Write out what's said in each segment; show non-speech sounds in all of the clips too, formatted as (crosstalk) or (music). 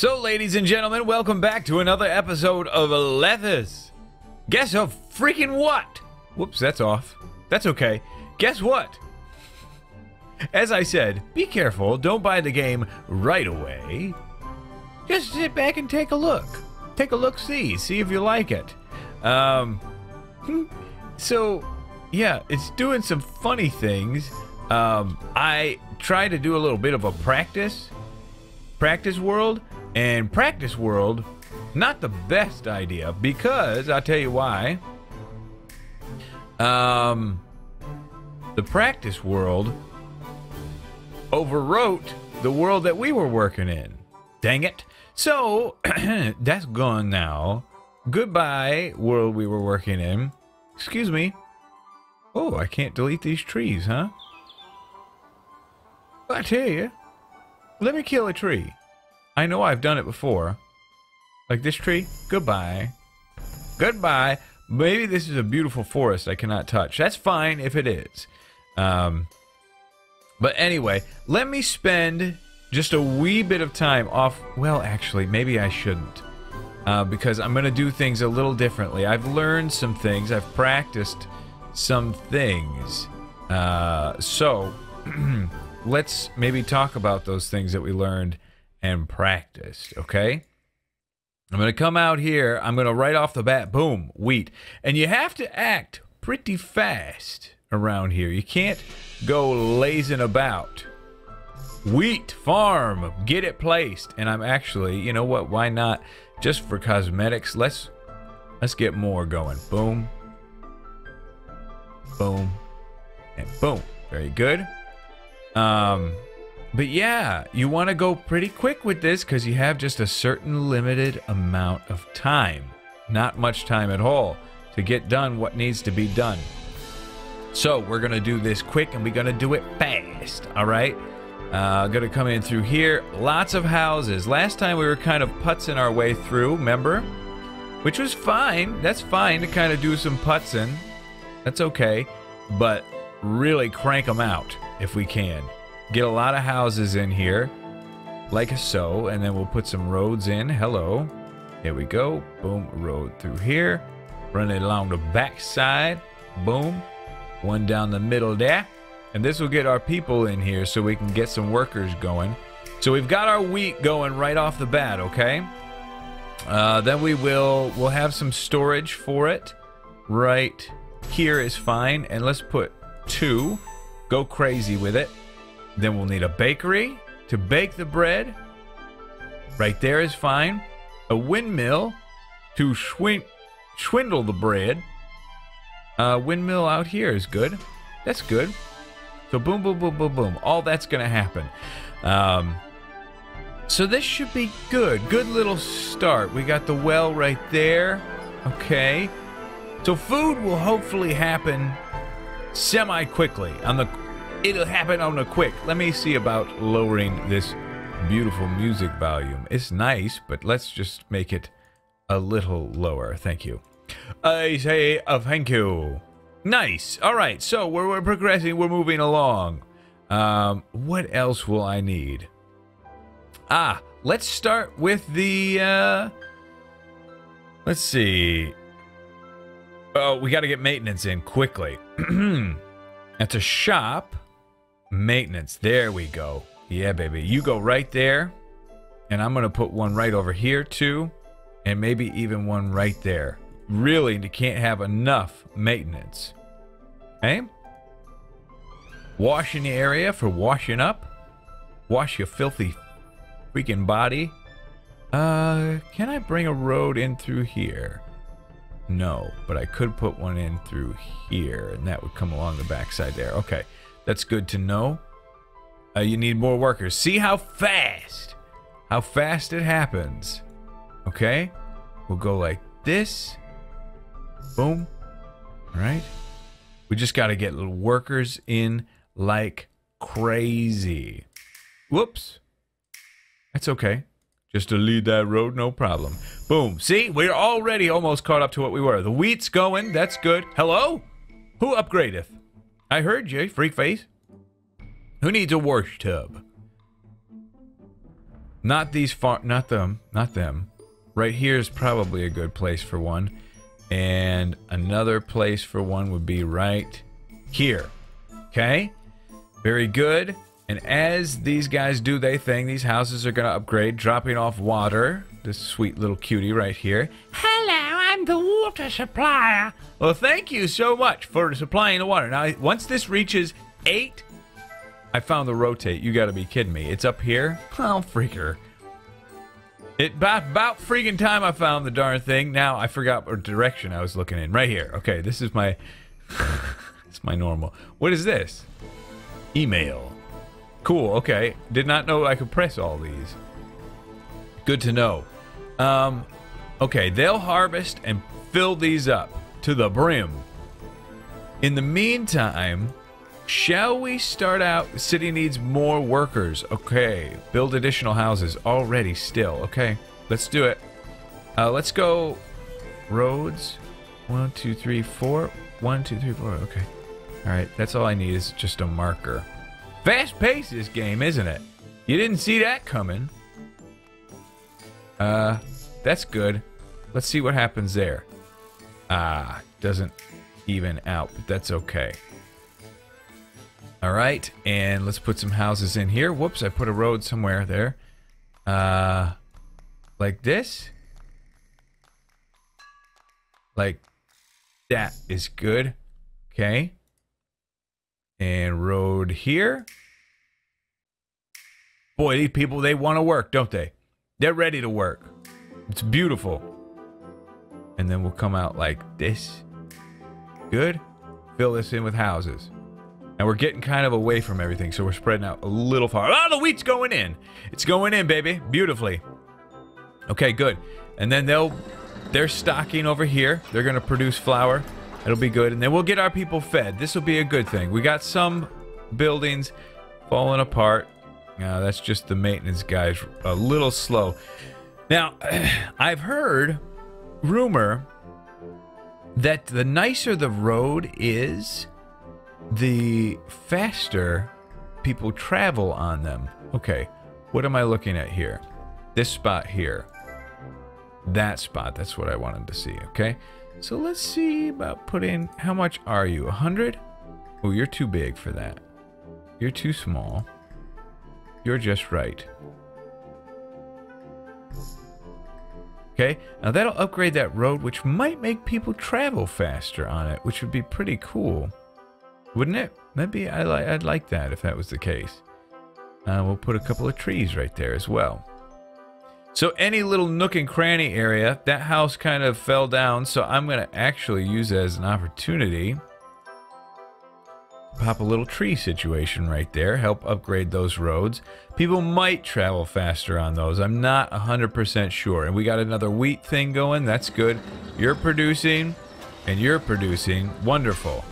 So, ladies and gentlemen, welcome back to another episode of Lethis. Guess of freaking what? Whoops, that's off. That's okay. Guess what? As I said, be careful, don't buy the game right away. Just sit back and take a look. Take a look, see, see if you like it. Um, so, yeah, it's doing some funny things. Um, I try to do a little bit of a practice, practice world, and practice world, not the best idea because I'll tell you why. Um, the practice world overwrote the world that we were working in. Dang it. So, (clears throat) that's gone now. Goodbye, world we were working in. Excuse me. Oh, I can't delete these trees, huh? I tell you, let me kill a tree. I know I've done it before. Like this tree. Goodbye. Goodbye. Maybe this is a beautiful forest I cannot touch. That's fine if it is. Um, but anyway, let me spend just a wee bit of time off. Well, actually, maybe I shouldn't. Uh, because I'm going to do things a little differently. I've learned some things, I've practiced some things. Uh, so, (clears throat) let's maybe talk about those things that we learned and practiced, okay? I'm going to come out here. I'm going to right off the bat, boom, wheat. And you have to act pretty fast around here. You can't go lazing about. Wheat farm, get it placed. And I'm actually, you know what? Why not? Just for cosmetics, let's let's get more going. Boom, boom, and boom. Very good. Um, but yeah, you want to go pretty quick with this because you have just a certain limited amount of time. Not much time at all to get done what needs to be done. So we're going to do this quick and we're going to do it fast. All right. Uh, going to come in through here. Lots of houses. Last time we were kind of putzing our way through, remember? Which was fine. That's fine to kind of do some putzing. That's okay. But really crank them out if we can. Get a lot of houses in here, like so, and then we'll put some roads in. Hello. Here we go. Boom, road through here. Run it along the back side. Boom. One down the middle there. And this will get our people in here so we can get some workers going. So we've got our wheat going right off the bat, okay? Uh, then we will we'll have some storage for it. Right here is fine. And let's put two. Go crazy with it. Then we'll need a bakery to bake the bread. Right there is fine. A windmill to swin- swindle the bread. Uh, windmill out here is good. That's good. So boom, boom, boom, boom, boom. All that's going to happen. Um, so this should be good. Good little start. We got the well right there. Okay. So food will hopefully happen semi quickly on the it'll happen on a quick. Let me see about lowering this beautiful music volume. It's nice, but let's just make it a little lower. Thank you. I say a thank you. Nice. All right. So we're, we're progressing. We're moving along. Um, what else will I need? Ah, let's start with the. Uh, let's see. Oh, we got to get maintenance in quickly. (clears throat) That's a shop. Maintenance. There we go. Yeah, baby. You go right there. And I'm going to put one right over here, too. And maybe even one right there. Really, you can't have enough maintenance. Okay? Washing the area for washing up. Wash your filthy freaking body. Uh, can I bring a road in through here? No, but I could put one in through here, and that would come along the backside there. Okay. That's good to know. Uh, you need more workers. See how fast, how fast it happens. Okay, we'll go like this. Boom. All right. We just got to get workers in like crazy. Whoops. That's okay. Just to lead that road, no problem. Boom. See, we're already almost caught up to what we were. The wheat's going. That's good. Hello? Who upgradeth? I heard you, freak face. Who needs a wash tub? Not these far, not them, not them. Right here is probably a good place for one. And another place for one would be right here. Okay? Very good. And as these guys do their thing, these houses are going to upgrade, dropping off water. This sweet little cutie right here. The water supplier. Well, thank you so much for supplying the water. Now, once this reaches eight, I found the rotate. You got to be kidding me. It's up here. Oh, freaker. It about, about freaking time I found the darn thing. Now I forgot what direction I was looking in. Right here. Okay, this is my (laughs) it's my normal. What is this? Email. Cool, okay. Did not know I could press all these. Good to know. Um okay, they'll harvest and fill these up to the brim. In the meantime, Shall we start out? The city needs more workers. Okay. Build additional houses. Already still. Okay. Let's do it. Uh, let's go roads. One, two, three, four. One, two, three, four. Okay. All right. That's all I need is just a marker. Fast pace this game, isn't it? You didn't see that coming. Uh, that's good. Let's see what happens there. Ah, doesn't even out, but that's okay. All right, and let's put some houses in here. Whoops, I put a road somewhere there. Uh, like this. Like that is good. Okay. And road here. Boy, these people, they want to work, don't they? They're ready to work. It's beautiful. And then we'll come out like this. Good. Fill this in with houses. And we're getting kind of away from everything, so we're spreading out a little far. Ah, the wheat's going in. It's going in, baby. Beautifully. Okay, good. And then they'll they're stocking over here. They're gonna produce flour. It'll be good. And then we'll get our people fed. This will be a good thing. We got some buildings falling apart. Uh, that's just the maintenance guys a little slow. Now, (clears throat) I've heard rumor that the nicer the road is, the faster people travel on them. Okay, what am I looking at here? This spot here. That spot, that's what I wanted to see, okay? So let's see about putting, how much are you, 100? Oh, you're too big for that. You're too small. You're just right. Okay, now that'll upgrade that road, which might make people travel faster on it, which would be pretty cool. Wouldn't it? Maybe I li I'd like that if that was the case. Uh, we'll put a couple of trees right there as well. So any little nook and cranny area, that house kind of fell down, so I'm going to actually use it as an opportunity. Pop a little tree situation right there, help upgrade those roads. People might travel faster on those. I'm not 100% sure. And we got another wheat thing going. That's good. You're producing, and you're producing. Wonderful.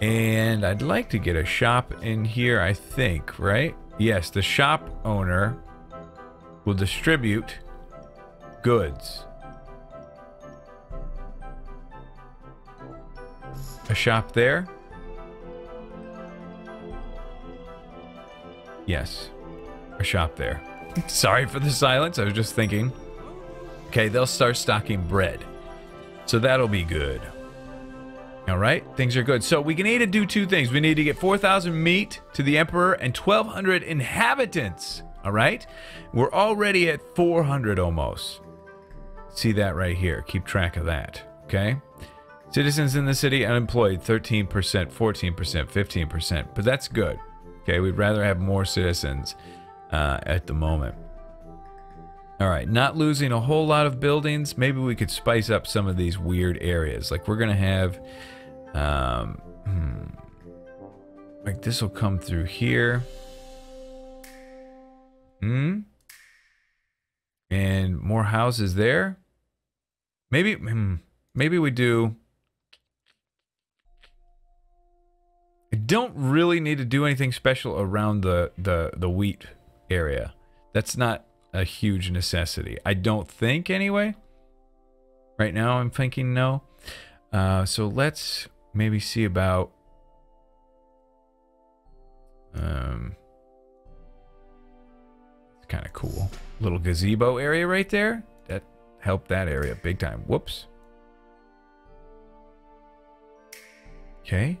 And I'd like to get a shop in here, I think, right? Yes, the shop owner will distribute goods. A shop there? Yes, a shop there. (laughs) Sorry for the silence, I was just thinking. Okay, they'll start stocking bread. So that'll be good. All right, things are good. So we need to do two things. We need to get 4,000 meat to the Emperor and 1,200 inhabitants. All right, we're already at 400 almost. See that right here. Keep track of that. Okay. Citizens in the city unemployed 13%, 14%, 15%, but that's good. Okay, we'd rather have more citizens uh, at the moment. All right, not losing a whole lot of buildings. Maybe we could spice up some of these weird areas. Like we're to have um, hmm. Like this will come through here. Hmm. And more houses there. Maybe, hmm, maybe we do. Don't really need to do anything special around the, the, the wheat area. That's not a huge necessity. I don't think anyway. Right now I'm thinking no. Uh, so let's maybe see about um it's kind of cool little gazebo area right there. That helped that area big time. Whoops. Okay.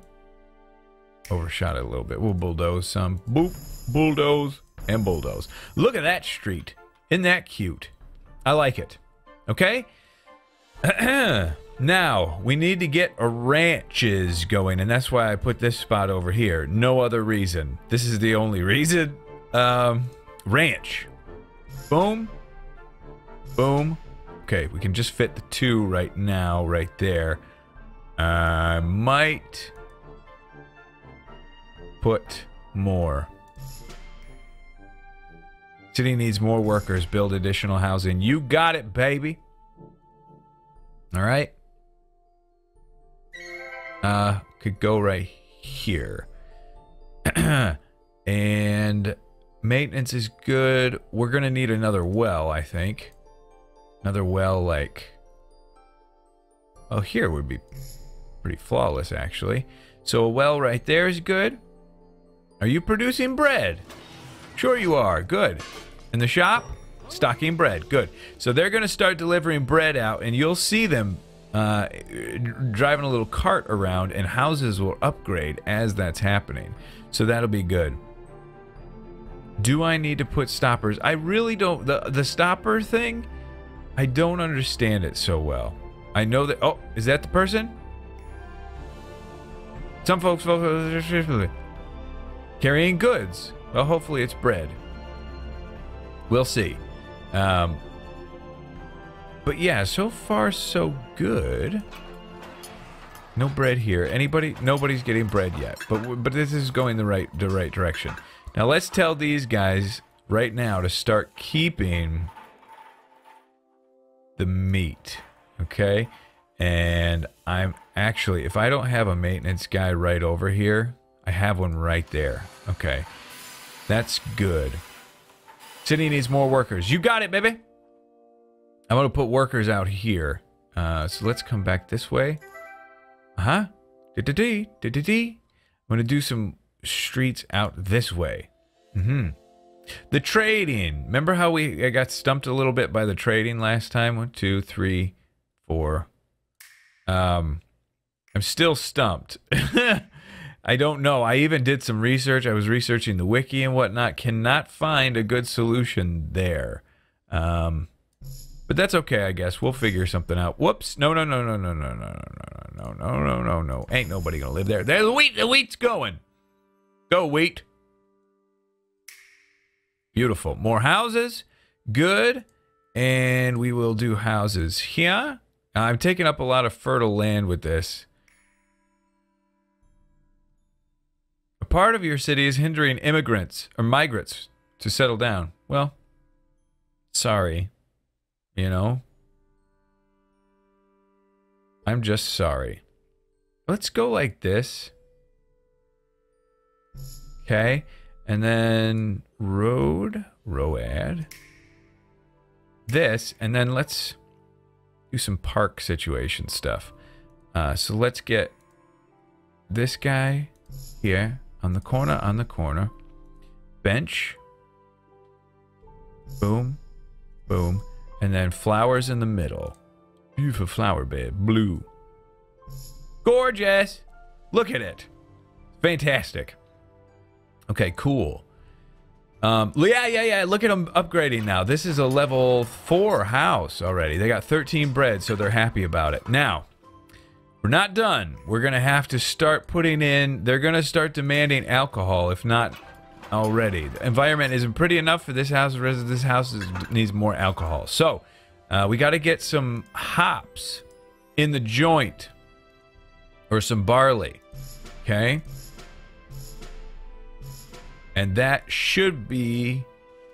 Overshot it a little bit. We'll bulldoze some. Boop. Bulldoze and bulldoze. Look at that street. Isn't that cute? I like it. Okay? (clears throat) now, we need to get a ranches going, and that's why I put this spot over here. No other reason. This is the only reason. Um, ranch. Boom. Boom. Okay, we can just fit the two right now, right there. I might put more. City needs more workers. Build additional housing. You got it, baby. All right. Uh, could go right here. (clears throat) and maintenance is good. We're going to need another well, I think. Another well like... Oh, here would be pretty flawless, actually. So a well right there is good. Are you producing bread? Sure you are. Good. In the shop? Stocking bread. Good. So they're going to start delivering bread out, and you'll see them uh, driving a little cart around, and houses will upgrade as that's happening. So that'll be good. Do I need to put stoppers? I really don't. The, the stopper thing, I don't understand it so well. I know that. Oh, is that the person? Some folks, carrying goods. Well, hopefully it's bread. We'll see. Um, but yeah, so far so good. No bread here. Anybody? Nobody's getting bread yet. But but this is going the right the right direction. Now let's tell these guys right now to start keeping the meat. Okay? And I'm actually if I don't have a maintenance guy right over here, I have one right there. Okay. That's good. City needs more workers. You got it, baby. I'm going to put workers out here. Uh, so let's come back this way. Uh-huh. D-d-d, d-d-d. I'm going to do some streets out this way. Mm-hmm. The trading. Remember how we I got stumped a little bit by the trading last time? One, two, three, four. Um, I'm still stumped. (laughs) I don't know. I even did some research. I was researching the wiki and whatnot. Cannot find a good solution there. Um, but that's okay, I guess. We'll figure something out. Whoops. No, no, no, no, no, no, no, no, no, no, no, no, no, no. Ain't nobody gonna live there. There's the wheat. The wheat's going. Go, wheat. Beautiful. More houses. Good. And we will do houses here. I'm taking up a lot of fertile land with this. Part of your city is hindering immigrants or migrants to settle down. Well, sorry. You know? I'm just sorry. Let's go like this. Okay. And then road, road. This, and then let's do some park situation stuff. Uh, so let's get this guy here on the corner, on the corner. Bench. Boom. Boom. And then flowers in the middle. Beautiful flower bed. Blue. Gorgeous. Look at it. Fantastic. Okay, cool. Um, yeah, yeah, yeah. Look at them upgrading now. This is a level 4 house already. They got 13 bread, so they're happy about it. Now, we're not done. We're going to have to start putting in, they're going to start demanding alcohol, if not already. The environment isn't pretty enough for this house. This house is, needs more alcohol. So, uh, we got to get some hops in the joint or some barley. Okay? And that should be,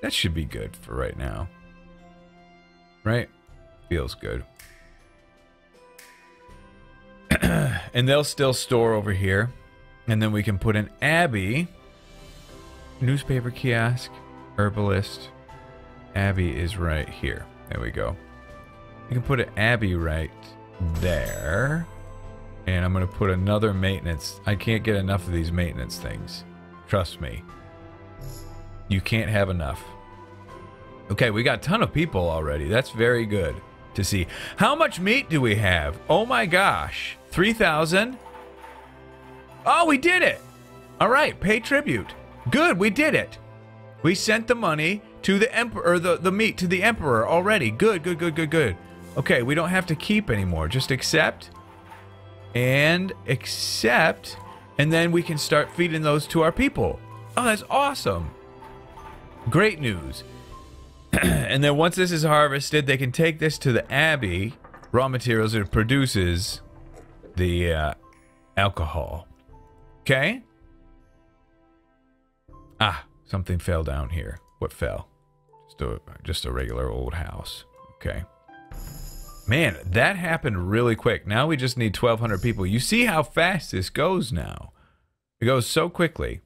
that should be good for right now. Right? Feels good. And they'll still store over here. And then we can put an Abbey, newspaper kiosk, herbalist. Abbey is right here. There we go. You can put an Abbey right there. And I'm going to put another maintenance. I can't get enough of these maintenance things. Trust me. You can't have enough. Okay, we got a ton of people already. That's very good to see. How much meat do we have? Oh my gosh. 3,000? Oh, we did it. All right, pay tribute. Good, we did it. We sent the money to the emperor, the, the meat to the emperor already. Good, good, good, good, good. Okay, we don't have to keep anymore. Just accept and accept, and then we can start feeding those to our people. Oh, that's awesome. Great news. (clears throat) and then once this is harvested, they can take this to the abbey, raw materials it produces the uh, alcohol. Okay? Ah, something fell down here. What fell? Just a, just a regular old house. Okay. Man, that happened really quick. Now we just need 1,200 people. You see how fast this goes now. It goes so quickly.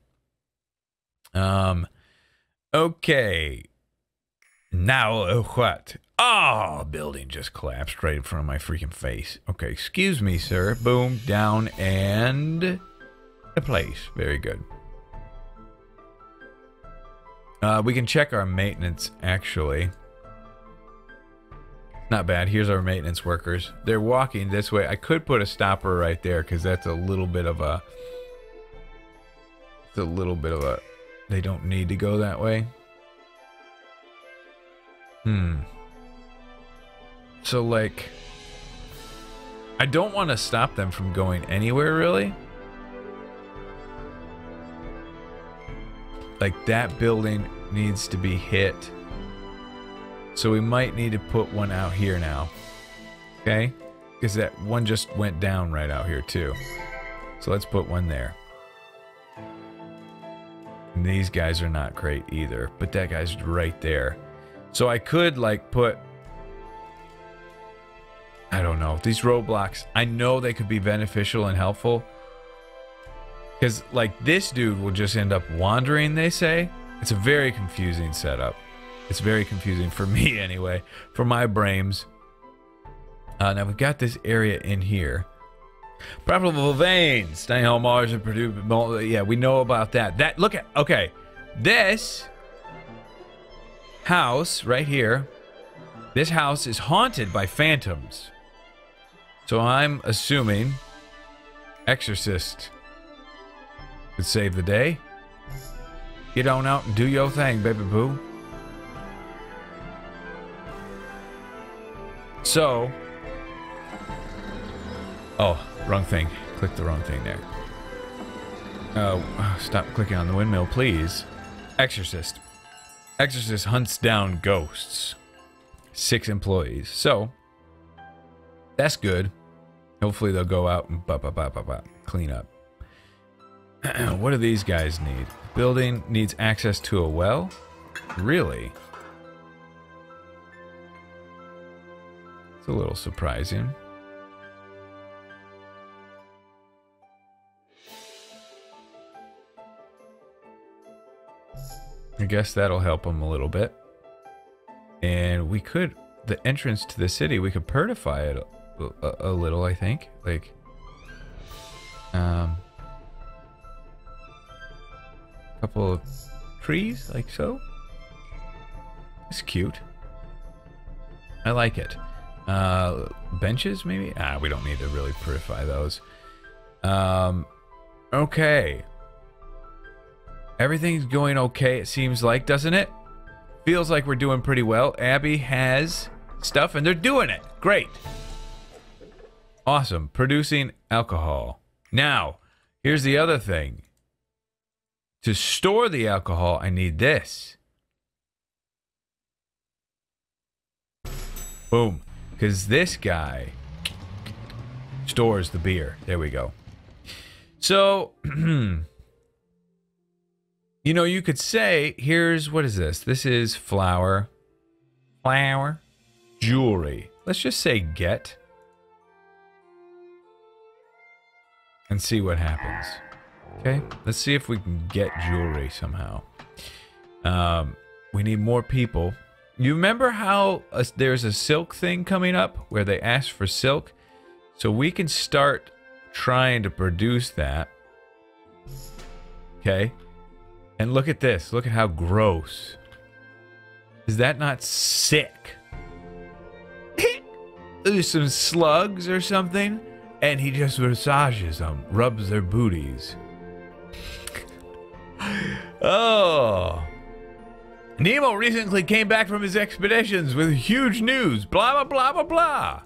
Um, okay. Now uh, what? Oh, building just collapsed right in front of my freaking face. Okay, excuse me, sir. Boom, down, and The place. Very good. Uh, we can check our maintenance, actually. Not bad. Here's our maintenance workers. They're walking this way. I could put a stopper right there because that's a little bit of a... It's a little bit of a... They don't need to go that way. Hmm. So, like... I don't want to stop them from going anywhere, really. Like, that building needs to be hit so we might need to put one out here now. Okay? Because that one just went down right out here too. So let's put one there. And these guys are not great either. But that guy's right there. So I could like put... I don't know. These roadblocks, I know they could be beneficial and helpful. Because like this dude will just end up wandering, they say. It's a very confusing setup. It's very confusing for (laughs) me anyway, for my brains. Uh, now we've got this area in here. Profitable veins, home Mars and Purdue. Yeah, we know about that. That look at okay, this house right here. This house is haunted by phantoms. So I'm assuming Exorcist could save the day. Get on out and do your thing, baby boo. So, oh, wrong thing. Click the wrong thing there. Oh, stop clicking on the windmill, please. Exorcist. Exorcist hunts down ghosts. Six employees. So, that's good. Hopefully they'll go out and bah, bah, bah, bah, bah, clean up. (clears throat) what do these guys need? Building needs access to a well? Really? It's a little surprising. I guess that'll help them a little bit. And we could, the entrance to the city, we could purify it a, a, little, I think. Like, um, a couple of trees, like so. It's cute. I like it. Uh, benches, maybe? Ah, we don't need to really purify those. Um, okay. Everything's going okay, it seems like, doesn't it? Feels like we're doing pretty well. Abbey has stuff, and they're doing it. Great. Awesome. Producing alcohol. Now, here's the other thing. To store the alcohol, I need this. Boom. Because this guy stores the beer. There we go. So, (clears throat) you know, you could say, here's, what is this? This is flour. Flour. Jewelry. Let's just say get. And see what happens. Okay, let's see if we can get jewelry somehow. Um, we need more people. You remember how a, there's a silk thing coming up where they ask for silk? So we can start trying to produce that. Okay. And look at this. Look at how gross Is that not sick? (coughs) There's some slugs or something, and he just massages them, rubs their booties. oh. Nemo recently came back from his expeditions with huge news. Blah, blah, blah, blah, blah.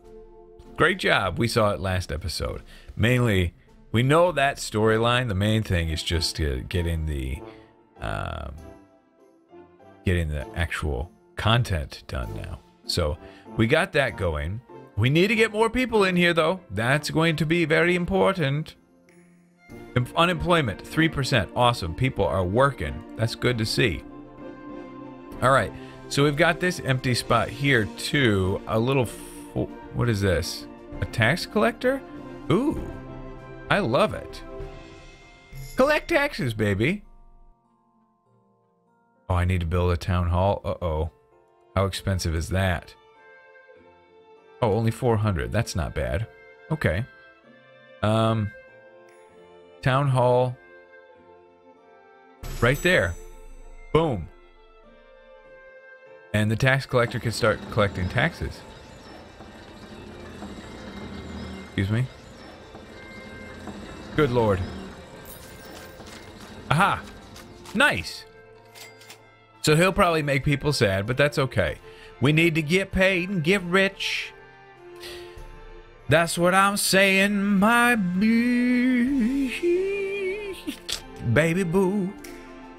Great job. We saw it last episode. Mainly, we know that storyline. The main thing is just uh, getting the, um, getting the actual content done now. So we got that going. We need to get more people in here, though. That's going to be very important. Unemployment, 3%. Awesome. People are working. That's good to see. All right. So we've got this empty spot here, too. A little... what is this? A tax collector? Ooh. I love it. Collect taxes, baby. Oh, I need to build a town hall. Uh-oh. How expensive is that? Oh, only 400. That's not bad. Okay. Um, town hall. Right there. Boom. And the tax collector can start collecting taxes. Excuse me. Good lord. Aha! Nice! So he'll probably make people sad, but that's okay. We need to get paid and get rich. That's what I'm saying, my baby boo.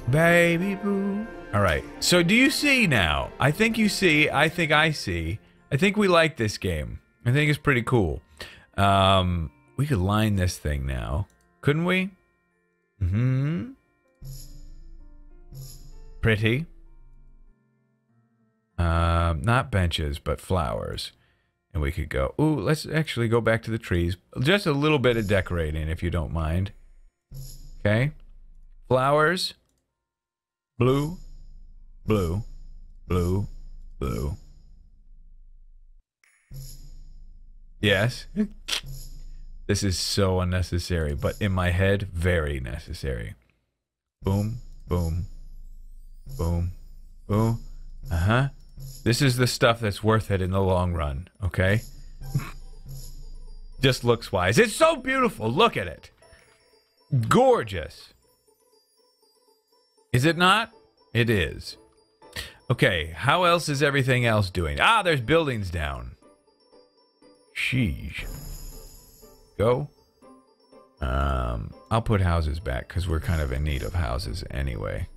Baby boo. All right. So do you see now? I think you see. I think I see. I think we like this game. I think it's pretty cool. Um, we could line this thing now, couldn't we? Mm-hmm. Pretty. Um, not benches, but flowers. And we could go, ooh, let's actually go back to the trees. Just a little bit of decorating, if you don't mind. Okay. Flowers. Blue. Blue. Blue. Blue. Yes. (laughs) this is so unnecessary, but in my head, very necessary. Boom. Boom. Boom. Boom. Uh-huh. This is the stuff that's worth it in the long run, okay? Just looks wise. It's so beautiful. Look at it. Gorgeous. Is it not? It is. Okay, how else is everything else doing? Ah, there's buildings down. Sheesh. Go. Um, I'll put houses back because we're kind of in need of houses anyway.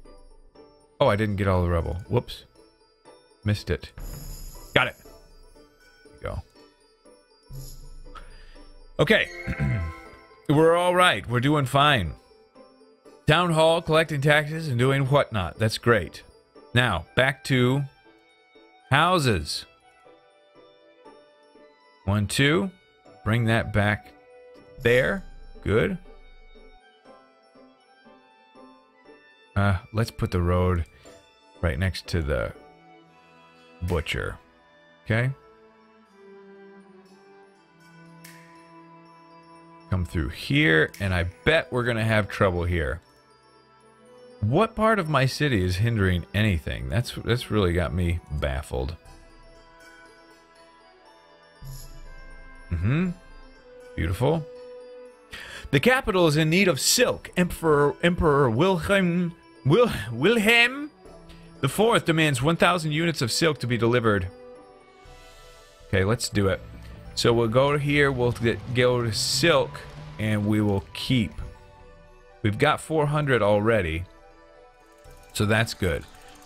Oh, I didn't get all the rubble. Whoops. Missed it. Got it. go. Okay. (clears throat) We're all right. We're doing fine. Town hall, collecting taxes, and doing whatnot. That's great. Now, back to houses. One, two. Bring that back there. Good. Uh, let's put the road right next to the butcher. Okay? Come through here, and I bet we're going to have trouble here. What part of my city is hindering anything? That's that's really got me baffled. Mm-hmm. Beautiful. The capital is in need of silk. Emperor Emperor Wilhelm Wil, Wilhelm the fourth demands 1,000 units of silk to be delivered. Okay, let's do it. So we'll go here, we'll get, go to silk, and we will keep. We've got 400 already. So that's good.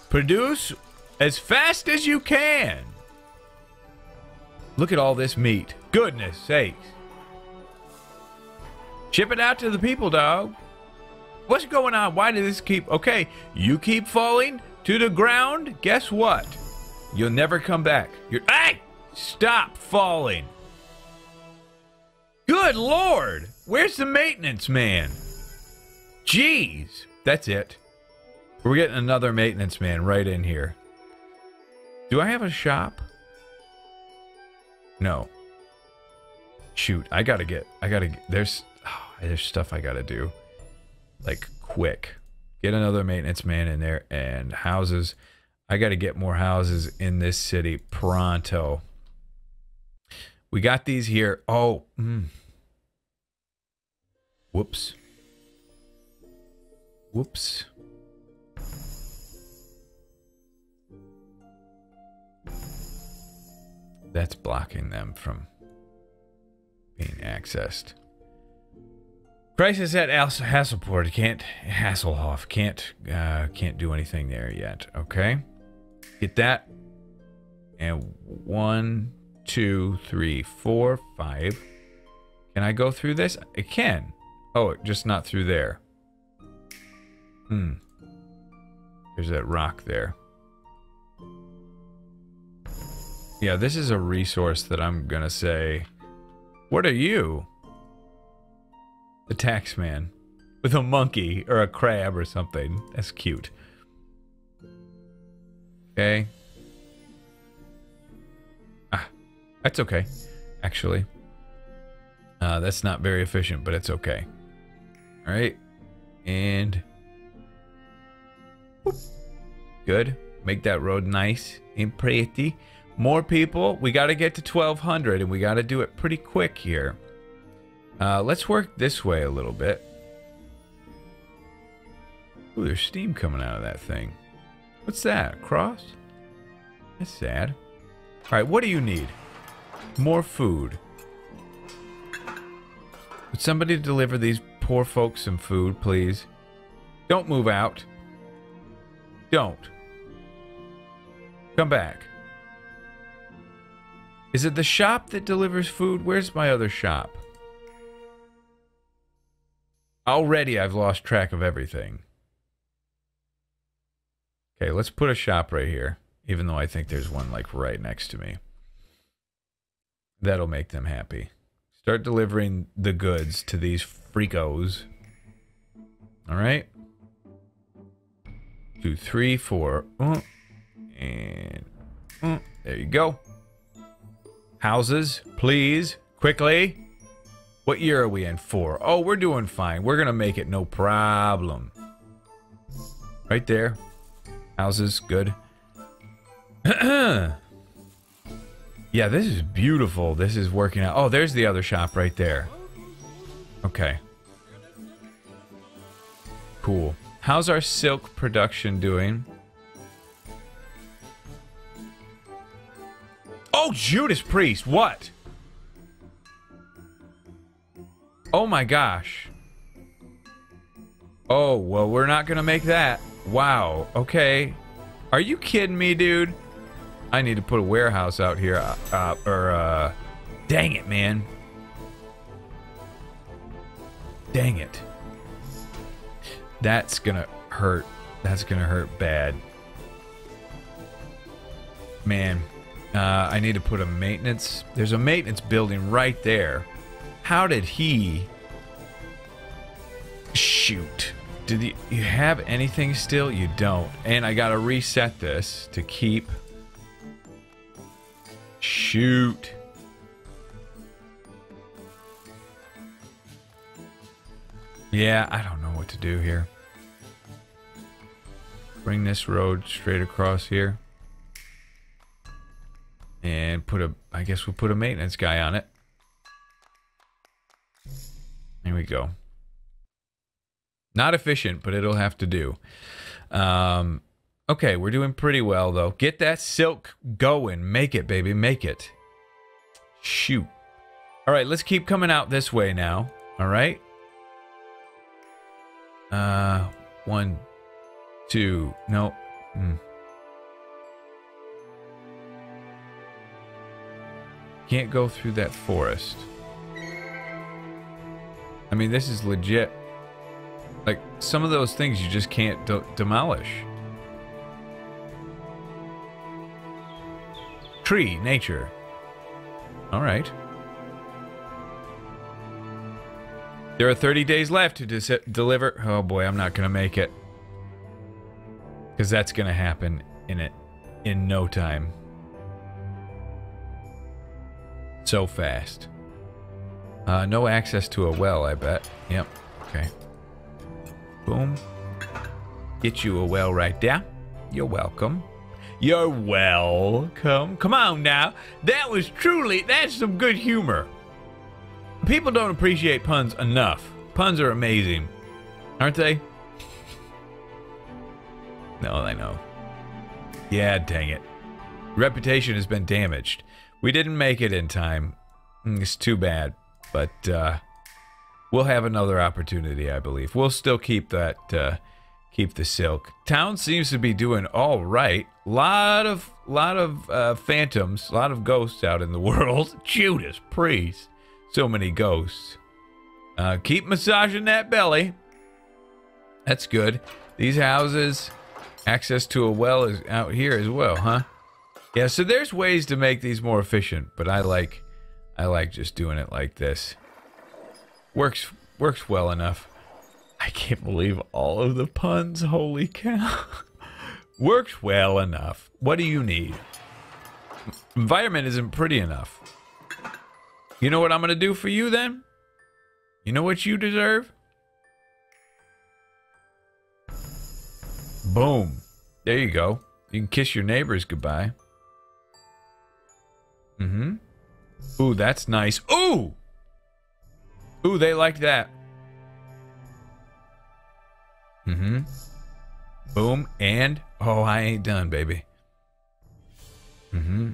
Produce as fast as you can. Look at all this meat. Goodness sakes. Ship it out to the people, dog. What's going on? Why did this keep... Okay, you keep falling to the ground, guess what? You'll never come back. You're. Hey! Stop falling! Good lord! Where's the maintenance man? Jeez! That's it. We're getting another maintenance man right in here. Do I have a shop? No. Shoot, I gotta get. I gotta. There's. Oh, there's stuff I gotta do. Like, quick. Get another maintenance man in there and houses. I got to get more houses in this city pronto. We got these here. Oh, mm. whoops. Whoops. That's blocking them from being accessed. Crisis at Hasselport can't Hasselhoff can't uh, can't do anything there yet. Okay, get that. And one, two, three, four, five. Can I go through this? I can. Oh, just not through there. Hmm. There's that rock there. Yeah, this is a resource that I'm gonna say. What are you? The taxman. With a monkey or a crab or something. That's cute. Okay. Ah, that's okay, actually. Uh, that's not very efficient, but it's okay. Alright. And... Boop. Good. Make that road nice and pretty. More people. We got to get to 1,200, and we got to do it pretty quick here. Uh, let's work this way a little bit. Ooh, there's steam coming out of that thing. What's that? Cross? That's sad. All right, what do you need? More food. Would somebody deliver these poor folks some food, please? Don't move out. Don't. Come back. Is it the shop that delivers food? Where's my other shop? Already I've lost track of everything. Okay, let's put a shop right here, even though I think there's one like right next to me. That'll make them happy. Start delivering the goods to these freakos. All right. Two, three, four. Uh, and uh, there you go. Houses, please, quickly. What year are we in? Four. Oh, we're doing fine. We're to make it no problem. Right there. Houses, good. (clears throat) yeah, this is beautiful. This is working out. Oh, there's the other shop right there. Okay. Cool. How's our silk production doing? Oh, Judas Priest, what? Oh my gosh. Oh, well, we're not gonna make that. Wow, okay. Are you kidding me, dude? I need to put a warehouse out here, uh, uh, or, uh, dang it, man. Dang it. That's gonna hurt. That's gonna hurt bad. Man, uh, I need to put a maintenance. There's a maintenance building right there. How did he... Shoot. Did you, you have anything still? You don't. And I gotta reset this to keep... Shoot. Yeah, I don't know what to do here. Bring this road straight across here and put a I guess we'll put a maintenance guy on it. There we go. Not efficient, but it'll have to do. Um, okay, we're doing pretty well though. Get that silk going. Make it, baby. Make it. Shoot. All right, let's keep coming out this way now. All right. Uh, one, two. No. Hmm. Can't go through that forest. I mean, this is legit. Like, some of those things you just can't de demolish. Tree, nature. Alright. There are 30 days left to deliver. Oh boy, I'm not going to make it. Because that's going to happen in it in no time. So fast. Uh, no access to a well, I bet. Yep. Okay. Boom. Get you a well right there. You're welcome. You're welcome. Come on now. That was truly, that's some good humor. People don't appreciate puns enough. Puns are amazing, aren't they? (laughs) No, I know. Yeah, dang it. Reputation has been damaged. We didn't make it in time. Mm, It's too bad, but uh, we'll have another opportunity, I believe. We'll still keep that, uh, keep the silk. Town seems to be doing all right. Lot of, lot of uh, phantoms, a lot of ghosts out in the (laughs) world. Judas Priest, so many ghosts. Uh, keep massaging that belly. That's good. These houses, access to a well is out here as well, huh? Yeah, so there's ways to make these more efficient, but I like I like just doing it like this. Works works well enough. I can't believe all of the puns, holy cow. (laughs) works well enough. What do you need? Environment isn't pretty enough. You know what I'm gonna do for you then? You know what you deserve? Boom. There you go. You can kiss your neighbors goodbye. Mm-hmm. Ooh, that's nice. Ooh! Ooh, they like that. Mm-hmm. Boom. And oh, I ain't done, baby. Mm-hmm.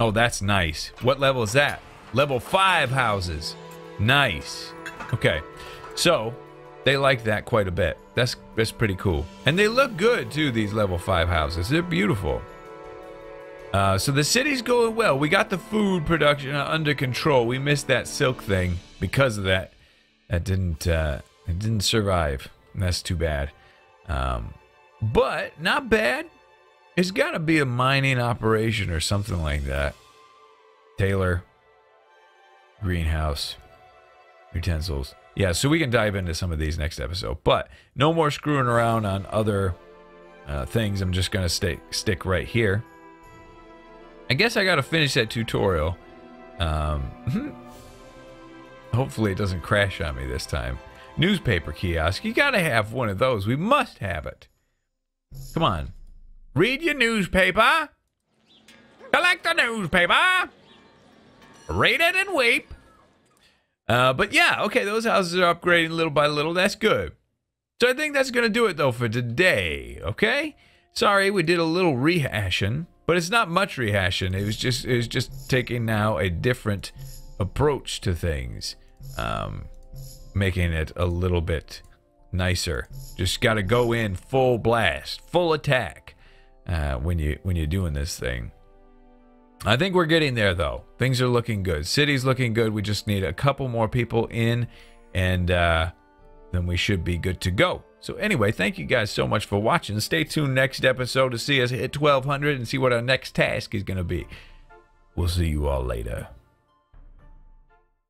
Oh, that's nice. What level is that? Level five houses. Nice. Okay. So they like that quite a bit. That's that's pretty cool. And they look good too, these level five houses. They're beautiful. Uh, so the city's going well. We got the food production under control. We missed that silk thing because of that. That didn't uh, it didn't survive. And that's too bad. Um, but not bad. It's got to be a mining operation or something like that. Tailor, greenhouse, utensils. Yeah, so we can dive into some of these next episode. But no more screwing around on other uh, things. I'm just gonna stay stick right here. I guess I gotta finish that tutorial. Um, hopefully it doesn't crash on me this time. Newspaper kiosk. You gotta have one of those. We must have it. Come on. Read your newspaper. Collect the newspaper. Read it and weep. Uh, but yeah, okay, those houses are upgrading little by little. That's good. So I think that's going to do it, though, for today, okay? Sorry, we did a little rehashing, but it's not much rehashing. It was just it was just taking now a different approach to things, um, making it a little bit nicer. Just got to go in full blast, full attack uh, when you when you're doing this thing. I think we're getting there though. Things are looking good. City's looking good. We just need a couple more people in, and uh, then we should be good to go. So anyway, thank you guys so much for watching. Stay tuned next episode to see us hit 1200 and see what our next task is going to be. We'll see you all later.